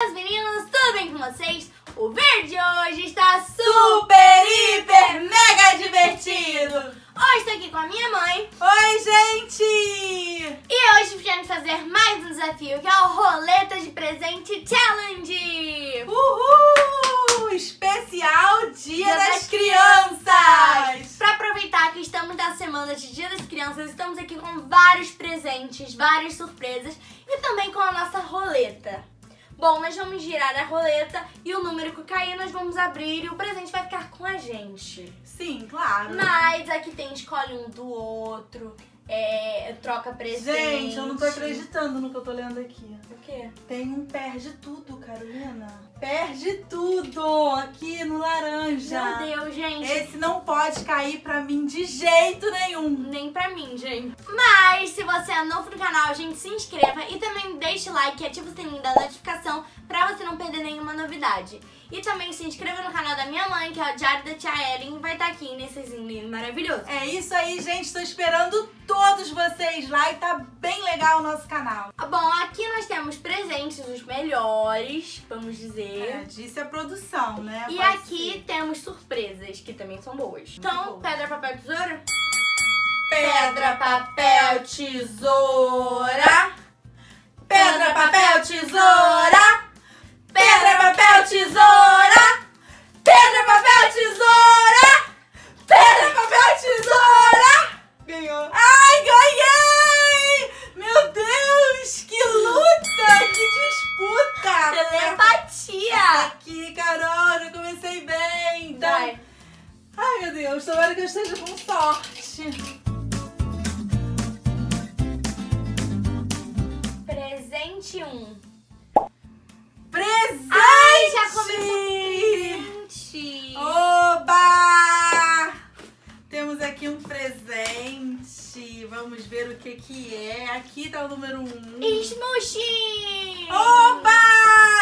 As meninas, tudo bem com vocês? O vídeo de hoje está Super, hiper, mega divertido! Hoje estou aqui com a minha mãe Oi, gente! e hoje queremos fazer mais um desafio que é o Roleta de Presente Challenge! Uhul! Especial Dia, Dia das, das Crianças! Para aproveitar que estamos na semana de Dia das Crianças, estamos aqui com vários presentes, várias surpresas e também com a nossa roleta. Bom, nós vamos girar a roleta e o número que cair nós vamos abrir e o presente vai ficar com a gente. Sim, claro. Mas aqui tem escolhe um do outro, é, troca presente. Gente, eu não tô acreditando no que eu tô lendo aqui. O quê? Tem um perde tudo, Carolina. Perde tudo aqui no laranja. Meu Deus, gente. Esse não pode cair pra mim de jeito nenhum. Nem pra mim, gente. Mas se você é novo no canal, gente, se inscreva e também deixe o like e ative o sininho da notificação pra você não perder nenhuma novidade. E também se inscreva no canal da minha mãe, que é o Diário da Tia Ellen, vai estar aqui nesse lindo maravilhoso. É isso aí, gente. Tô esperando todos vocês lá e tá bem legal o nosso canal. Bom, aqui nós temos presentes, os melhores, vamos dizer. É, disse a produção, né? E Pode aqui ser. temos surpresas, que também são boas. Então, boas. pedra, papel, tesoura? Pedra, papel, tesoura. Pedra, papel, tesoura. Pedra, papel, tesoura. Pedra, papel, tesoura. Pedra, papel, tesoura. Ganhou. Ai, ganhei! Meu Deus, que luta, que disputa! Telepatia! Aqui, Carol, já comecei bem. Então... Vai. Ai, meu Deus, tomara que eu esteja com sorte. Presente 1. Um. Presente! Ai, começou presente! Oba! Temos aqui um presente. Vamos ver o que que é. Aqui tá o número 1. Um. Smushi! Oba!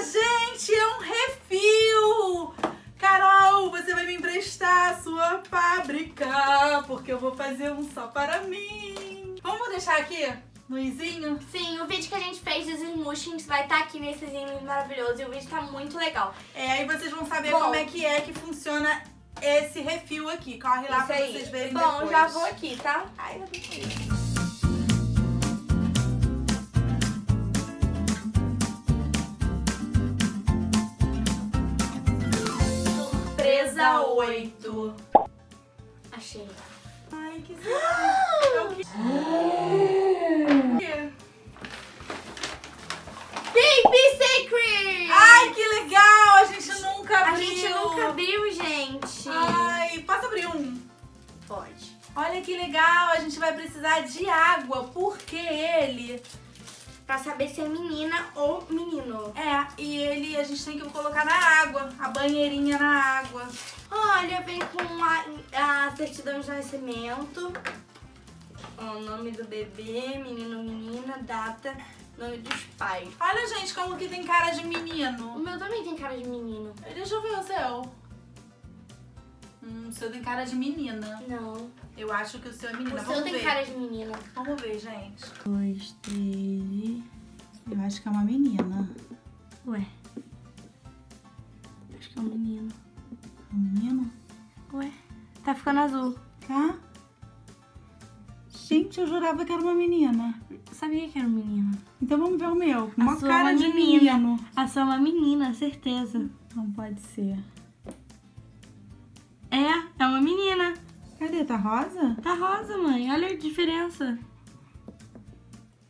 Gente, é um refil! Carol, você vai me emprestar a sua fábrica, porque eu vou fazer um só para mim. Vamos deixar aqui no izinho? Sim, o vídeo que a gente fez dos Smushings vai estar aqui nesse lindo maravilhoso e o vídeo tá muito legal. É, aí vocês vão saber Bom. como é que é que funciona esse refil aqui. Corre lá pra aí. vocês verem Bom, depois. já vou aqui, tá? Ai, eu tô Surpresa 8. Achei. Ai, que que- Baby Secret! Ai, que legal! A gente nunca A abriu. gente nunca abriu, gente. Ai, posso abrir um? Pode. Olha que legal, a gente vai precisar de água, porque ele... Pra saber se é menina ou menino. É, e ele a gente tem que colocar na água, a banheirinha na água. Olha, vem com a, a certidão de nascimento. O nome do bebê, menino, menina, data, nome dos pais. Olha, gente, como que tem cara de O menino. meu também tem cara de menino. Deixa eu ver o seu. Hum, o seu tem cara de menina. Não. Eu acho que o seu é menina. O seu Vamos tem ver. cara de menina. Vamos ver, gente. Dois, três. Eu acho que é uma menina. Ué. Acho que é um menino. Um menino? Ué. Tá ficando azul. Tá? Gente, eu jurava que era uma menina. Sabia que era um menino. Então vamos ver o meu. Uma sua cara é de menina. menino. A sua é uma menina, certeza. Não pode ser. Menina. Cadê? Tá rosa? Tá rosa, mãe. Olha a diferença.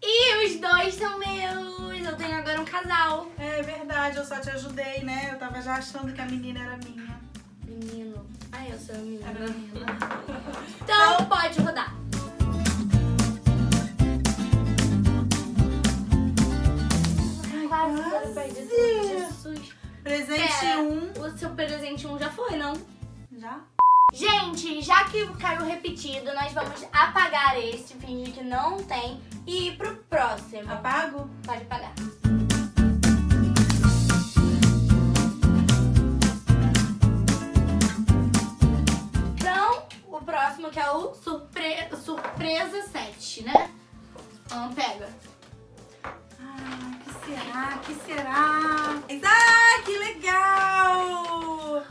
E os dois são meus. Eu tenho agora um casal. É verdade, eu só te ajudei, né? Eu tava já achando que a menina era minha. Menino. Ai, eu sou menina. Era menina. Então pode rodar. Quase. Jesus. Presente Pera, um. o seu presente um já foi, não? Já? Gente, já que caiu repetido, nós vamos apagar esse, fingir que não tem e ir pro próximo. Apago? Pode apagar. Então, o próximo que é o surpre... surpresa 7, né? Então, pega. Ah, que será O que será? Ah, que legal!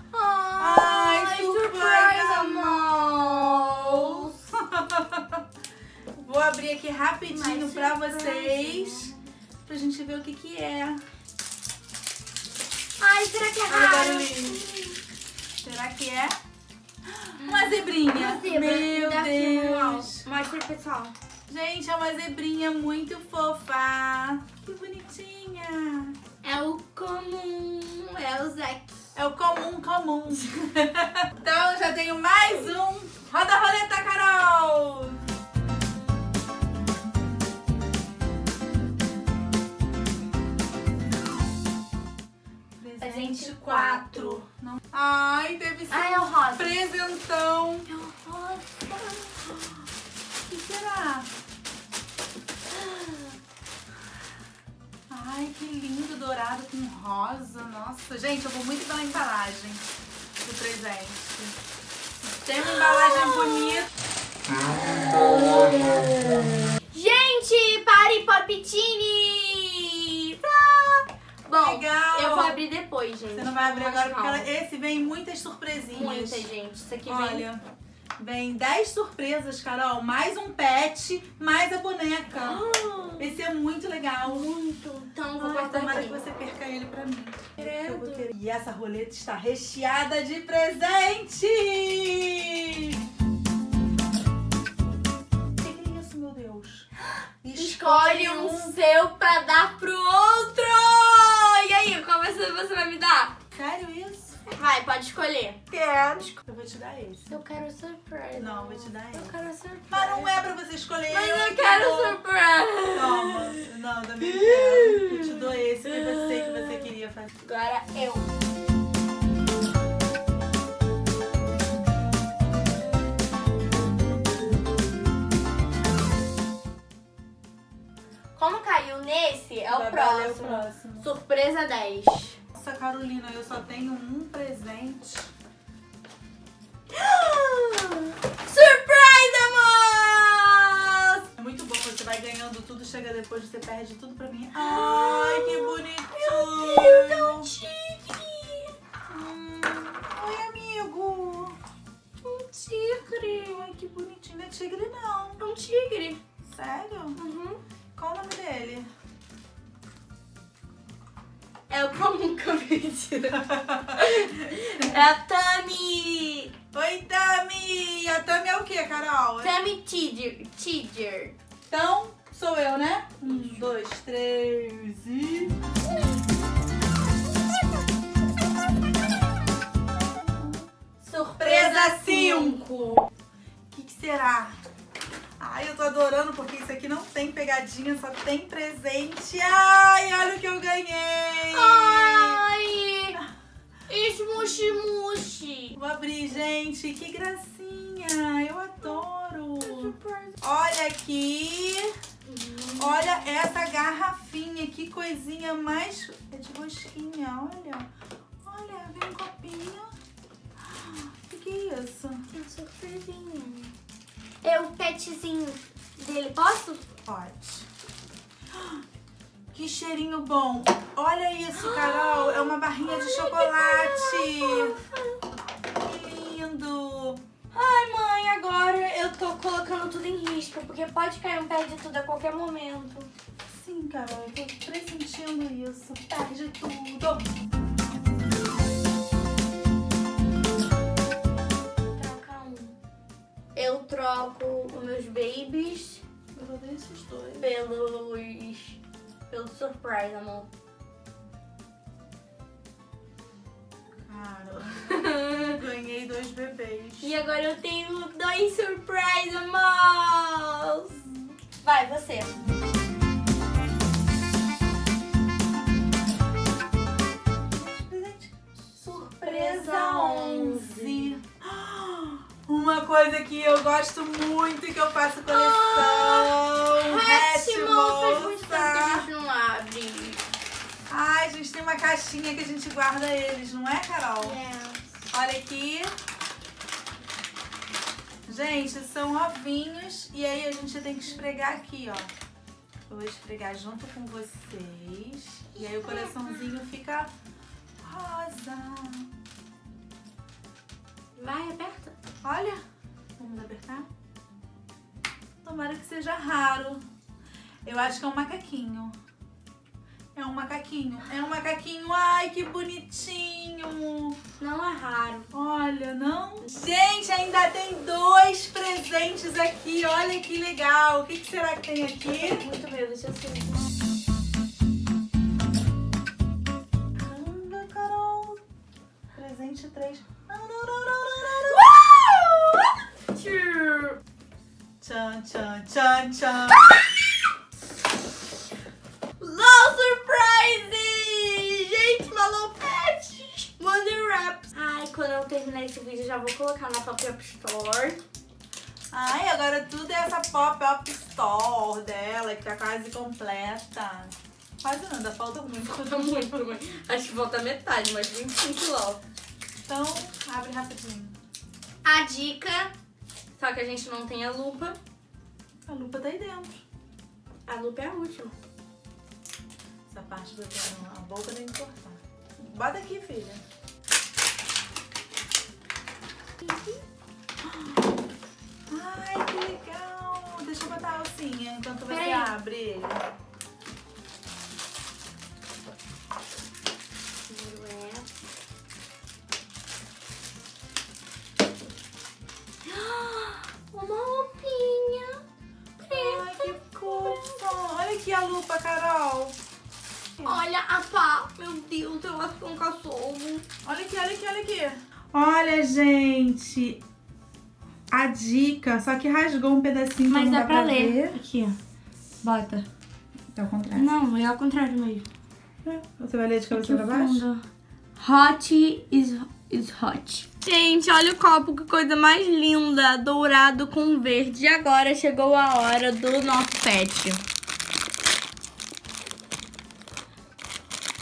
Vou abrir aqui rapidinho Mais pra vocês. Pra gente ver o que que é. Ai, será que é Olha raro? Será que é? Uma zebrinha. Uma zebra. Meu. Deus. Mostra pro pessoal. Gente, é uma zebrinha muito fofa. Que bonitinha. É o comum, é o Zack. É o comum comum. então já tenho mais um. Roda a roleta, Carol! Presente quatro. Não. Ai, deve ser Ai, é o rosa. presentão. É o rosa. O que será? Ai, que lindo, dourado com rosa. Nossa, gente, eu vou muito pela embalagem do presente. Tem uma embalagem bonita. Gente, pare Poptini! Ah! Bom, Legal. eu vou abrir depois, gente. Você não vai abrir agora porque ela- esse vem muitas surpresinhas. Muita, gente. Isso aqui Olha, vem 10 surpresas, Carol. Mais um pet, mais a boneca. Ah, Esse é muito legal. muito. Então vou guardar aqui. que você perca ele pra mim. Credo. E essa roleta está recheada de presente! O que é isso, meu Deus? Escolhe um seu pra dar pro outro! E aí, qual vai ser você vai me dar? Sério isso? Vai, pode escolher. Quero. Eu vou te dar esse. Eu quero surpresa. Não, vou te dar Eu esse. quero surpresa. Mas não é pra você escolher. Mas eu que quero dou. surpresa. Toma. Não, também quero. Eu te dou esse que você que você queria fazer. Agora eu. Como caiu nesse, é o próximo. o próximo. Surpresa 10. Nossa, Carolina, eu só tenho um presente. Surprise, amor! É muito bom, você vai ganhando tudo, chega depois, você perde tudo pra mim. Ai, que bonitinho! Meu Deus, tão chique! Hum, Oi, amigo! Um tigre. Ai, que bonitinho. Não é tigre, não. Um tigre. Sério? Uhum. Qual o nome dele? É o que pedi. É a Tami. Oi, Tami! A Tami é o quê, Carol? Tami Tiger. Tiger. Então, sou eu, né? Um, dois, três e... Surpresa 5. O que, que será? Ai, eu tô adorando porque isso aqui não tem pegadinha, só tem presente. Ai, olha o que eu ganhei! Ai! Esmushi-mushi. Vou abrir, gente. Que gracinha! Eu adoro! Olha aqui! Olha essa garrafinha, que coisinha mais... É de rosquinha, olha. Olha, vem um copinho. O que, que é isso? Tem surpresinha. É o petzinho dele. Posso? Pode. Que cheirinho bom. Olha isso, Carol. É uma barrinha de chocolate. Que lindo. Ai, mãe, agora eu tô colocando tudo em risco, porque pode cair um pé de tudo a qualquer momento. Sim, Carol. Eu tô pressentindo isso. Perde tudo. Eu troco os meus babies Eu esses dois. pelos. pelo surprise, amor. Cara, ganhei dois bebês. E agora eu tenho dois surprise, amor! Vai, você. Presente. Surpresa 11. Uma coisa que eu gosto muito e que eu faço coleção. Hatchimals, faz muito tempo que a Hatchimals. gente não abre. Ai, a gente tem uma caixinha que a gente guarda eles, não é, Carol? É. Olha aqui. Gente, são ovinhos e aí a gente tem que esfregar aqui, ó. Eu vou esfregar junto com vocês. E aí o coraçãozinho fica rosa. Vai, aperta. Olha, vamos apertar? Tomara que seja raro. Eu acho que é um macaquinho. É um macaquinho. É um macaquinho. Ai, que bonitinho. Não é raro. Olha, não? Gente, ainda tem dois presentes aqui. Olha que legal. O que, que será que tem aqui? Muito medo, deixa eu ver. Caramba, Carol. Presente 3. Tchan, tchan, tchan, tchan. Low surprise! Gente, malopete! Wonder Wraps. Ai, quando eu terminar esse vídeo, eu já vou colocar na Pop-Up Store. Ai, agora tudo é essa pop-up store dela, que tá quase completa. Quase não, ainda falta muito. Falta muito, mãe. Acho que falta metade, mas 25 quilômetros. Então, abre rapidinho. A dica, só que a gente não tem a lupa. A lupa tá aí dentro. A lupa é a última. Essa parte do a boca tem que cortar. Bota aqui, filha. Ai, que legal. Deixa eu botar a alcinha enquanto você Peraí. abre ele. Uma roupinha Ai, preta. que fofa. Olha aqui a lupa, Carol. Olha a pá. Meu Deus, eu acho que é um cachorro. Olha aqui, olha aqui, olha aqui. Olha, gente. A dica, só que rasgou um pedacinho. Mas não dá dá pra ver. ler. Aqui, ó. Bota. Tá ao contrário. Não, é ao contrário mesmo. Você vai ler de cabeça Aqui pra baixo? Hot is, is hot. Gente, olha o copo, que coisa mais linda. Dourado com verde. E agora chegou a hora do nosso pet.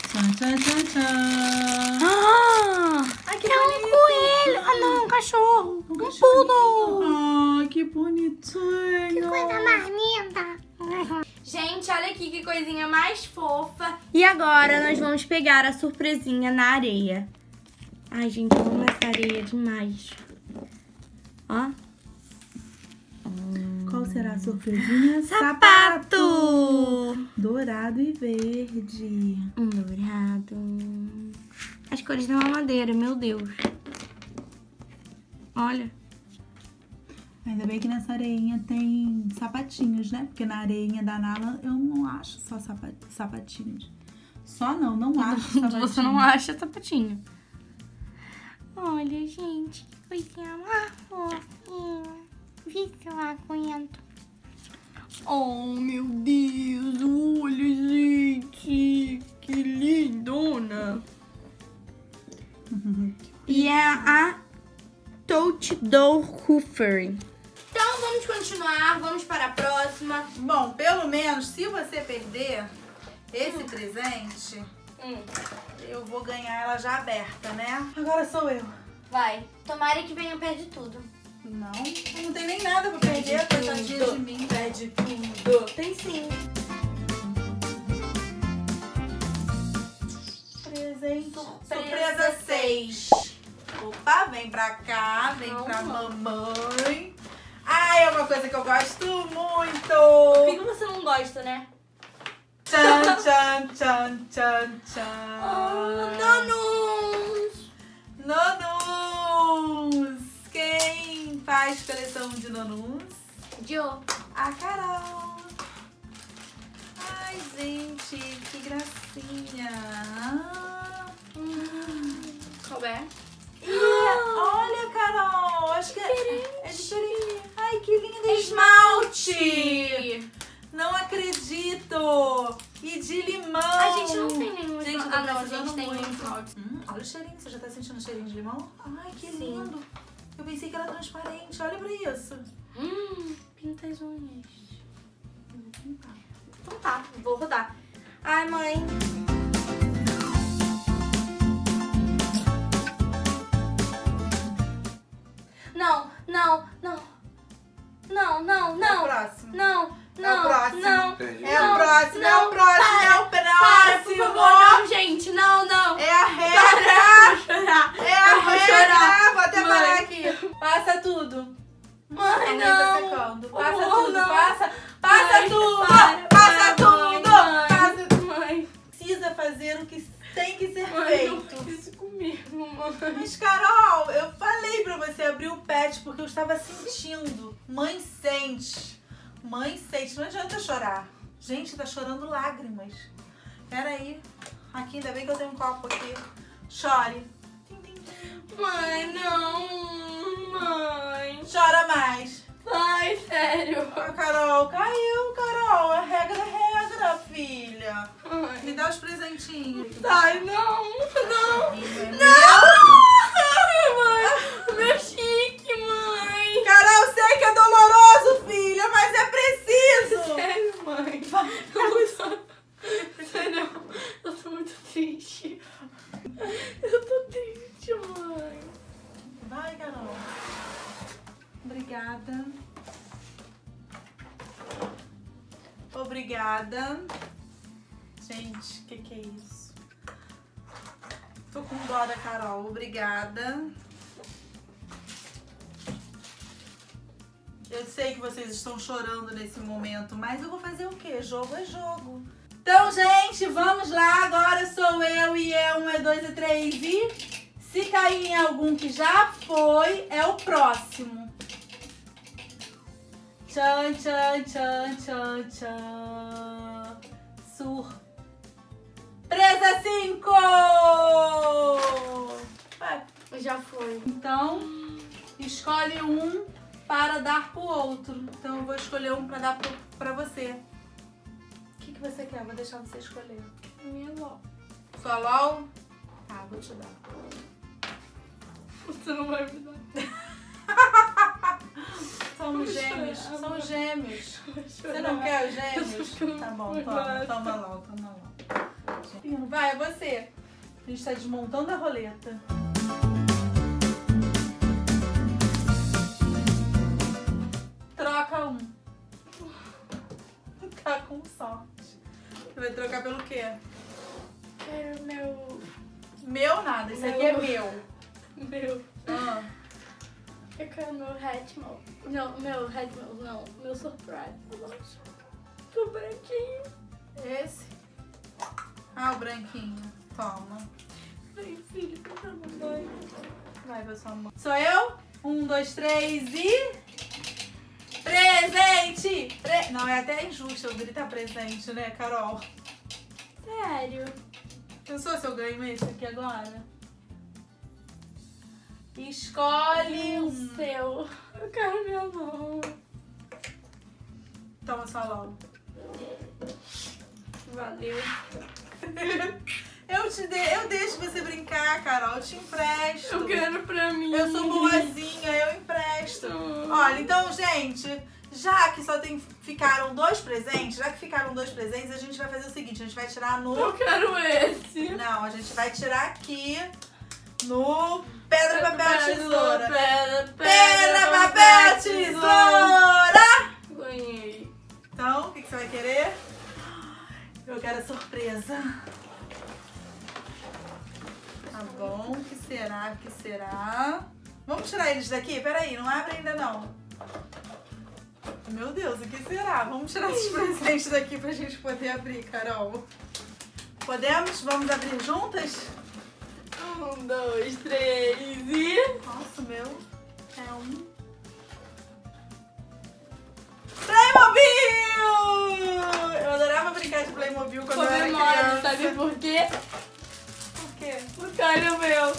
Tchan, tchan, tchan, tchan. Ah! Ai, que É um bonito. coelho. Ah, não, um cachorro. Um poodle. Ai, que bonitinho. mais linda. Gente, olha aqui que coisinha mais fofa. E agora nós vamos pegar a surpresinha na areia. Ai, gente, eu amo essa areia demais. Ó. Qual será a surpresinha? Sapato! Dourado e verde. Um dourado. As cores da mamadeira, meu Deus. Olha. Ainda bem que nessa areinha tem sapatinhos, né? Porque na areinha da Nala eu não acho só sapa- sapatinhos. Só não, não acho sapatinhos. Você não acha sapatinho. Olha, gente, que coisinha mais fofinha. Vi se eu aguento. Oh, meu Deus, olha, gente. Que lindona. E é a Touch Doll Hoofer. Então, vamos continuar. Vamos para a próxima. Bom, pelo menos se você perder esse presente, Hum, eu vou ganhar ela já aberta, né? Agora sou eu. vai. Tomara que venha perto de tudo. Não, eu não tenho nem nada pra perder, coitadinha de mim. Perde tudo. Tem sim. Presente. Surpresa Surpresa 6. Opa, vem pra cá, vem Não, pra mamãe. Ai, é uma coisa que eu gosto Por muito. que você não gosta, né? Tchan, tchan, tchan, tchan, tchan. Ah, Nonos! Nonuns. Quem faz coleção de nonuns? Jo. A Carol. Ai, gente, que gracinha. Qual é? Olha, Carol, acho que é, é diferente. Ai, que lindo esmalte. Não acredito. E de limão. A gente não tem nenhum Gente, eu esmalte. tô Ah, não, a gente tem muito. um. Hum, olha o cheirinho. Você já tá sentindo o cheirinho de limão? Ai, que Sim. lindo. Eu pensei que era transparente. Olha pra isso. Hum, pinta as unhas. Vou pintar. Então tá, vou rodar. Ai, mãe. Não, não, não. Não, não, Qual é o não. Próximo? Não. É o próximo. Não. É Não, o próximo, é não, o próximo, para, é o Para, por próximo. favor, não, gente. Não, não. É a Para, regra. eu vou chorar. É a Eu vou regra. chorar. Vou até Mãe. parar aqui. Passa tudo. Mãe, mãe tá não. secando. Passa favor, tudo, não. passa. Passa Mãe, tudo. para, passa para, tudo. mãe, Passa Mãe, Precisa fazer o que tem que ser mãe, não feito. faz isso comigo, mãe. Mas, Carol, eu falei pra você abrir o pet porque eu estava sentindo. Mãe sente. Mãe sente. Não adianta chorar. Gente, tá chorando lágrimas. Pera aí. Aqui, ainda bem que eu tenho um copo aqui. Chore. Mãe, não. Mãe. Chora mais. Ai, sério. Ah, Carol, caiu, Carol. A regra é regra, filha. Me dá os presentinhos. Ai, não. Não. Não! Mãe. Que, é isso? Tô com dó da Carol. Obrigada. Eu sei que vocês estão chorando nesse momento, mas eu vou fazer o quê? Jogo é jogo. Então, gente, vamos lá. Agora sou eu e é um, é dois, é três e se cair em algum que já foi, é o próximo. Tchan, tchan, tchan, tchan, tchan. Surpresa 5! Já foi. Então, escolhe um para dar pro outro. Então, eu vou escolher um para dar pro, pra você. O que, que você quer? Vou deixar você escolher. Minha avó. Sua LOL? Tá, vou te dar. Você não vai me dar. Vou gêmeos. São gêmeos. Você não quer os gêmeos? Tá bom, toma, toma lá, toma lá. Vai, é você. A gente tá desmontando a roleta. Troca um. Tá com sorte. Você vai trocar pelo quê? Quero meu. Meu nada, isso aqui é meu. Meu. Ah, Quero meu Hatmel. Não, meu Hatmel, não. Meu surprise. Tô branquinho. esse? Ah, o branquinho. Toma. Vem, filho, por favor, mãe. Vai pra sua mão. Sou eu? Um, dois, três e. Presente! Pre- Não, é até injusto eu gritar presente, né, Carol? Sério. Pensou se eu ganho esse aqui agora? Escolhe O um. seu. Eu quero minha mão. Toma sua LOL. Valeu. Eu te de... eu deixo você brincar, Carol. Eu te empresto. Eu quero pra mim. Eu sou boazinha, eu empresto. Hum. Olha, então, gente, já que só tem ficaram dois presentes, já que ficaram dois presentes, a gente vai fazer o seguinte, a gente vai tirar no Eu quero esse. Não, a gente vai tirar aqui no pedra, papel, tesoura. Pedra, Pedra, papel, tesoura! Ganhei. Então, o que, que você vai querer? Eu quero a surpresa. Tá bom, o que será, o que será? Vamos tirar eles daqui? Peraí, não abre ainda não. Meu Deus, o que será? Vamos tirar esses presentes daqui pra gente poder abrir, Carol. Podemos? Vamos abrir juntas? Um, dois, três e. Nossa, meu é um. Playmobil! Eu adorava brincar de Playmobil quando eu era criança. sabe por quê? Por quê? Porque olha o meu.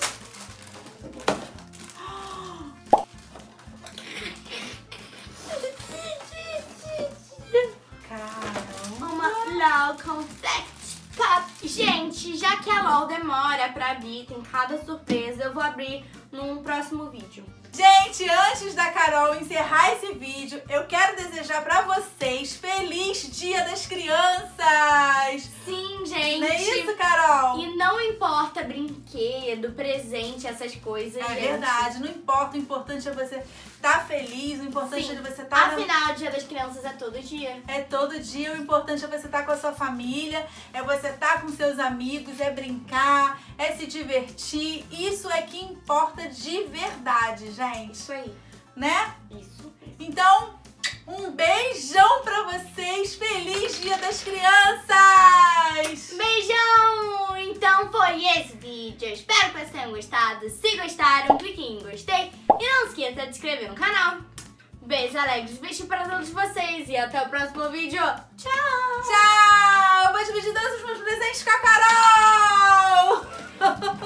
Caramba. Uma LOL Confect Pop. Gente, já que a LOL demora pra abrir, tem cada surpresa. Eu vou abrir num próximo vídeo. Gente, antes da Carol encerrar esse vídeo, eu quero desejar pra vocês feliz Dia das Crianças! Sim, gente! Não é isso, Carol? E não importa brinquedo, presente, essas coisas, É gente. verdade, não importa, o importante é você estar feliz, o importante Sim. é você estar... Afinal, o Dia das Crianças é todo dia. É todo dia, o importante é você estar com a sua família, é você estar com seus amigos, é brincar, é se divertir. Isso é que importa de verdade, gente. Isso aí. Né? Isso. Então, um beijão pra vocês. Feliz Dia das Crianças! Beijão! Então foi esse vídeo. Espero que vocês tenham gostado. Se gostaram, clique em gostei. E não esqueça de se inscrever no canal. Beijos alegres, beijo para todos vocês. E até o próximo vídeo. Tchau! Tchau! Vou dividir todos os meus presentes com a Carol!